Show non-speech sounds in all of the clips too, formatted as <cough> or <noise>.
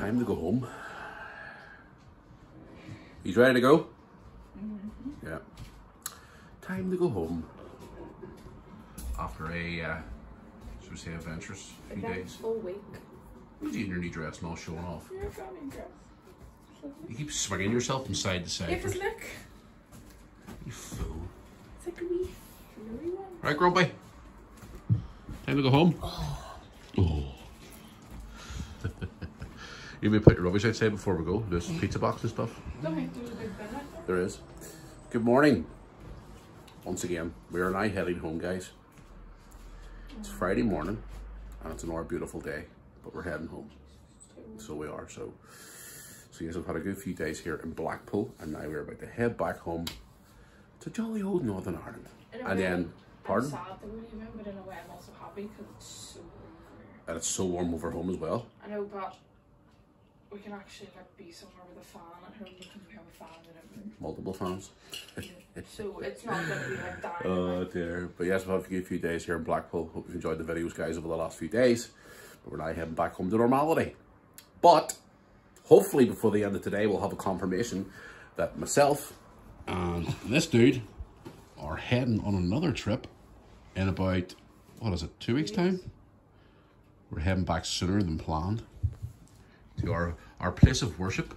Time to go home. He's ready to go? Yeah. Time to go home. After a, uh, should we say, adventurous few days. Full week. You in your new dress and all showing off? You're dress. You keep swinging yourself from side to side. Because look. You fool. It's like a wee one. Right, Grumpy? Time to go home? Oh. You may put your rubbish outside before we go. There's pizza box and stuff. There's a big bin like that. There is. Good morning. Once again, we are now heading home, guys. It's Friday morning, and it's another beautiful day, but we're heading home. So we are. So, so yes, I've had a good few days here in Blackpool, and now we're about to head back home to jolly old Northern Ireland. And way, then, pardon? I'm sad that we're leaving, but in a way I'm also happy because it's so warm. And it's so warm over home as well. I know, but we can actually like be somewhere with a fan at home because we have a fan and everything. Multiple fans. so it's not going to be like dying. Oh dear. But yes, we've had a few, few days here in Blackpool. Hope you've enjoyed the videos, guys, over the last few days. But we're now heading back home to normality. But hopefully before the end of today, we'll have a confirmation that myself and this dude are heading on another trip in about, what is it, two weeks' time? We're heading back sooner than planned to our, our place of worship.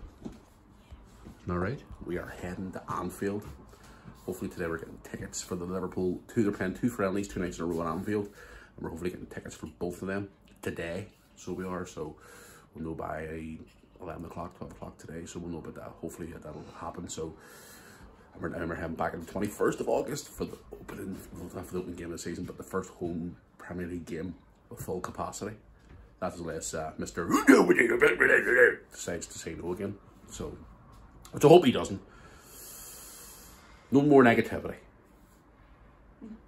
All right, we are heading to Anfield. Hopefully today we're getting tickets for the Liverpool two. They're playing two friendlies, two nights in a row at Anfield, and we're hopefully getting tickets for both of them today. So we are. So we'll know by eleven o'clock, twelve o'clock today. So we'll know about that. Hopefully that'll happen. So we're, and we're heading back on the twenty first of August for the opening, not for the opening game of the season, but the first home Premier League game with full capacity. That's unless uh, Mister decides to say no again. So, which I hope he doesn't. No more negativity.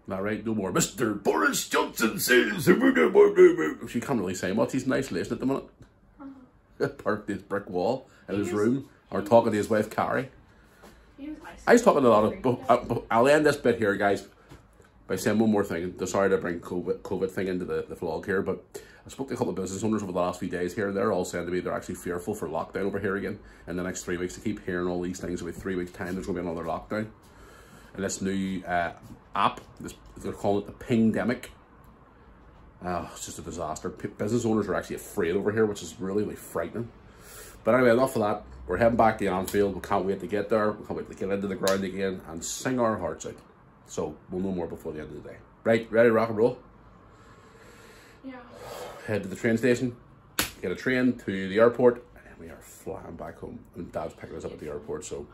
All right, no more. Mr. Boris Johnson says. She can't really say much. He's in listening at the minute. <laughs> Parked his brick wall in his He room, or he talking to his wife Carrie. He was. I was talking a lot of. Uh, I'll end this bit here, guys, by saying one more thing. Sorry to bring COVID, COVID thing into the, the vlog here, but I spoke to a couple of business owners over the last few days here, and they're all saying to me they're actually fearful for lockdown over here again in the next three weeks. I keep hearing all these things. About three weeks' time, there's going to be another lockdown. And this new uh, app, this, they're calling it the Pingdemic. Oh, it's just a disaster. P- business owners are actually afraid over here, which is really, really frightening. But anyway, enough of that. We're heading back to Anfield. We can't wait to get there. We can't wait to get into the ground again and sing our hearts out. So we'll know more before the end of the day. Right, ready, rock and roll? Yeah. Head to the train station, get a train to the airport, and then we are flying back home. And Dad's picking us up at the airport, so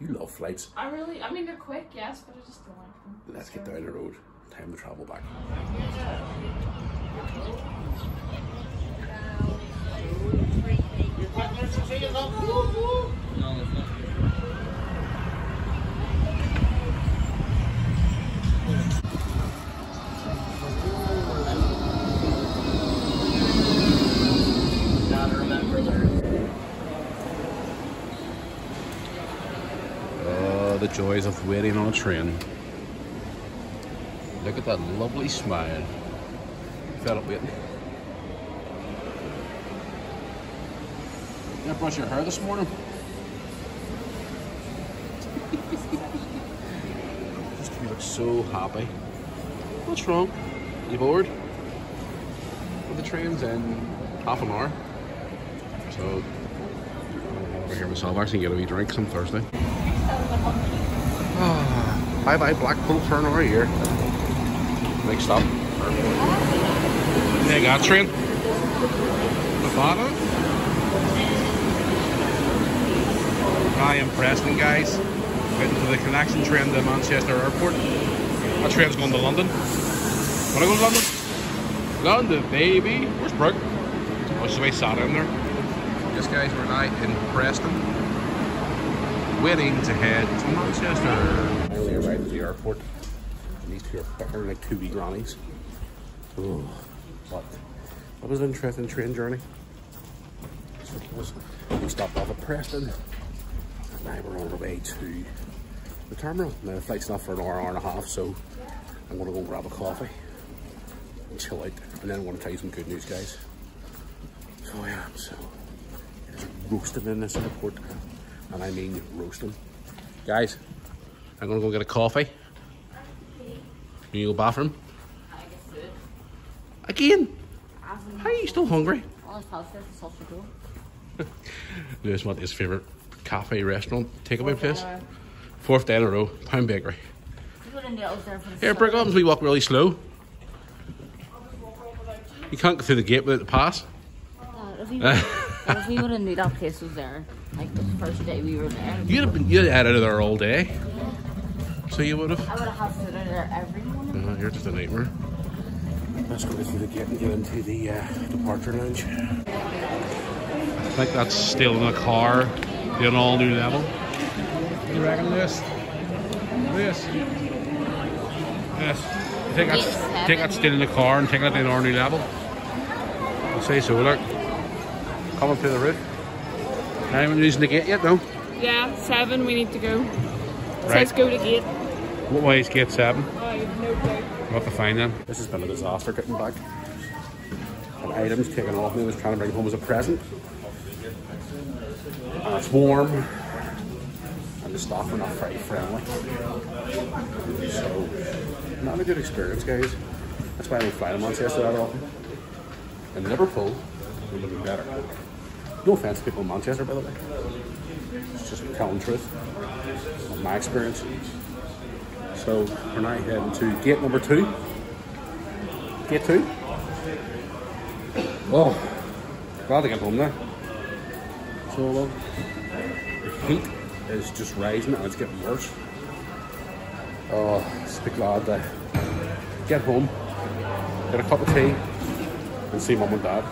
you love flights. I really, I mean, they're quick, yes, but I just don't like them. Let's get down the road. Time to travel back. Oh, the joys of waiting on a train. Look at that lovely smile. Fed up waiting. You brush your hair this morning? <laughs> Just you look so happy. What's wrong? You bored? Well, the train's in half an hour. So, I'm over here myself. I actually get a wee drink on Thursday. Bye bye Blackpool for an hour here. Next stop. There you go, train. Nevada. I am Preston, guys. Waiting for the connection train to Manchester Airport. That train's going to London. Wanna go to London? London, baby. Where's Brooke? Oh, she's way sad in there. Yes, guys, we're now in Preston. Waiting to head to Manchester. Finally arrived at the airport. And these two are like two wee grannies. Oh, but that was an interesting train journey. We stopped off at Preston. And now we're on our way to the terminal. Now the flight's not for an hour, hour and a half, so I'm gonna go grab a coffee and chill out. And then I'm gonna tell you some good news, guys. So I am, so it's roasting in this airport. And I mean roasting. Guys, I'm gonna go get a coffee. You go bathroom? I guess. Again? How are you still hungry? All his <laughs> is social door. Lewis went his favourite cafe restaurant takeaway place. Fourth day in a row, Pound Bakery. You go in the out there for the Here, Brick we walk really slow. You can't go through the gate without the pass. Uh, if we, <laughs> if we would have knew that place was there, like the first day we were there, You'd have been, you'd have had out of there all day. So you would have. I would have had food out there every morning. Uh, you're just a nightmare. Let's go through the gate and get into the uh, departure lounge. I think that's still in the car, the an all new level. You reckon this? This? Yes. You think that's, Yes, you think that's still in the car and taking it to an all new level? I'll say so, look. Coming through the roof. I haven't using the gate yet? No? Yeah, seven. We need to go. Right. Says go to gate. What way is gate 7? I have no clue. We'll have to find them. This has been a disaster getting back. And items taken off me was trying to bring home as a present. And it's warm. And the staff are not very friendly. So, not a good experience, guys. That's why I don't fly to Manchester that often. In Liverpool, it would have been better. No offense to people in Manchester, by the way. It's just telling the truth. Of my experience. So we're now heading to gate number two. Gate two. Oh, glad to get home now. So long. The heat is just rising and it's getting worse. Oh, just be glad to get home, get a cup of tea, and see mum and dad.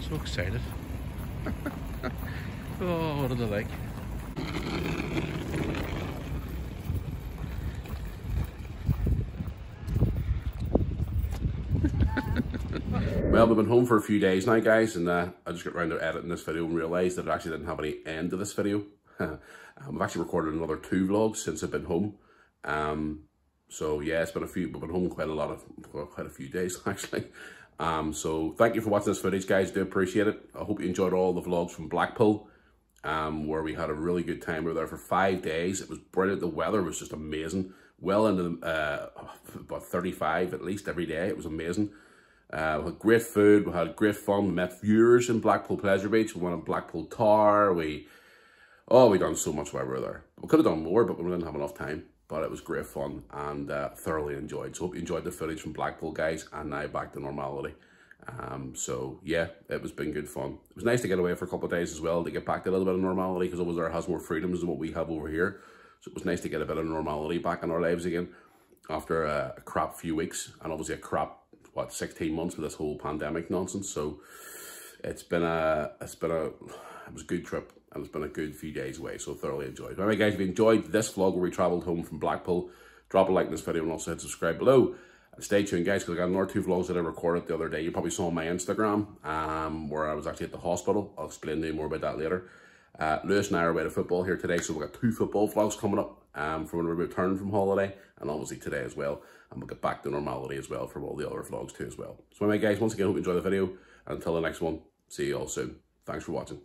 So excited. <laughs> oh, what are they like? well, we've been home for a few days now, guys, and uh, I just got around to editing this video and realised that it actually didn't have any end to this video. <laughs> um, I've actually recorded another two vlogs since I've been home. Um, so yeah, it's been a few, we've been home quite a lot of, quite a few days <laughs> actually. Um, so thank you for watching this footage, guys. Do appreciate it. I hope you enjoyed all the vlogs from Blackpool, um, where we had a really good time. We were there for five days. It was brilliant. The weather was just amazing. Well into uh, about 35 at least every day. It was amazing. Uh, we had great food. We had great fun. We met viewers in Blackpool Pleasure Beach. We went on Blackpool Tower. We, oh, we done so much while we were there. We could have done more, but we didn't have enough time. But it was great fun and uh, thoroughly enjoyed. So hope you enjoyed the footage from Blackpool, guys. And now back to normality. Um, so yeah, it was been good fun. It was nice to get away for a couple of days as well to get back to a little bit of normality because over there has more freedoms than what we have over here. So it was nice to get a bit of normality back in our lives again after a, a crap few weeks and obviously a crap what 16 months with this whole pandemic nonsense. So it's been a it's been a it was a good trip and it's been a good few days away. So thoroughly enjoyed. Anyway, guys, if you enjoyed this vlog where we travelled home from Blackpool, drop a like in this video and also hit subscribe below. And stay tuned, guys, because I got another two vlogs that I recorded the other day. You probably saw on my Instagram, um, where I was actually at the hospital. I'll explain to you more about that later. Uh, Lewis and I are away to football here today, so we've got two football vlogs coming up um, for when we return from holiday, and obviously today as well. And we'll get back to normality as well for all the other vlogs too as well. So anyway, guys, once again, hope you enjoy the video. And until the next one, see you all soon. Thanks for watching.